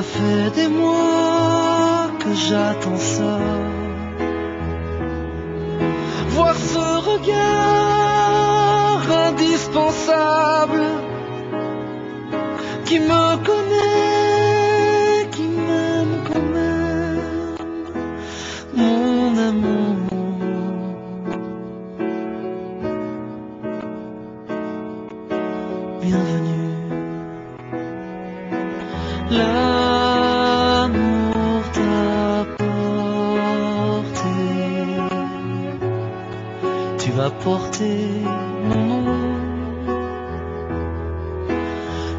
Ça fait des mois que j'attends ça. Voir ce regard indispensable qui me Porter mon nom.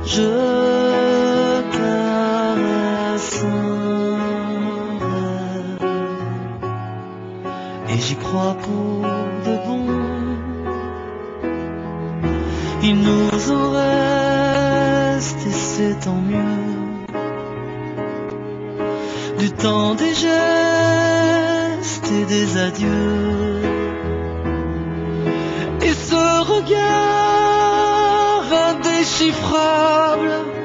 Je caresse. Et j'y crois pour de bon. Il nous en reste et c'est tant mieux. Du temps des gestes et des adieux. Regard indéchiffrable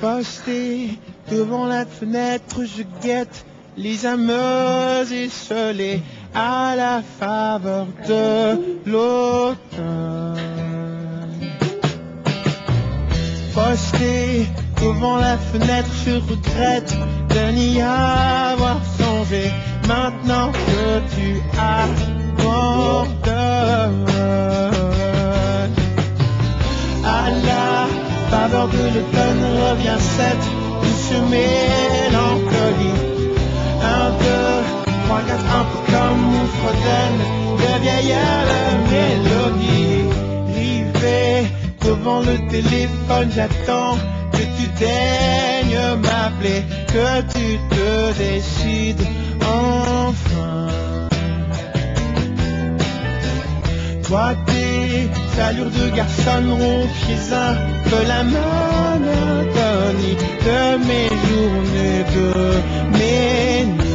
Posté devant la fenêtre, je guette les âmes isolées à la faveur de l'automne. Posté devant la fenêtre, je regrette de n'y avoir songé maintenant que tu abandonnes. À la faveur de l'automne revient cette douce mélancolie. Un, deux, trois, quatre, un peu comme on fredonne de vieilles mélodies. Rivé devant le téléphone, j'attends que tu daignes m'appeler, que tu te décides enfin. Toi allures de garçon rompiez un peu la monotonie de mes journées, de mes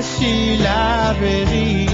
συλλαβερή